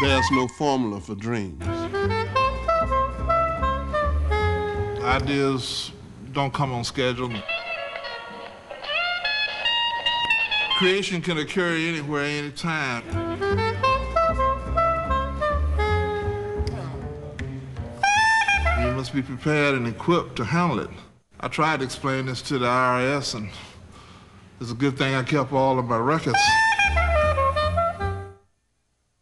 There's no formula for dreams. Ideas don't come on schedule. Creation can occur anywhere, anytime. You must be prepared and equipped to handle it. I tried to explain this to the IRS, and it's a good thing I kept all of my records.